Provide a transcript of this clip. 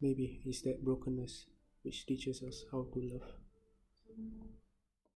Maybe it's that brokenness which teaches us how to love.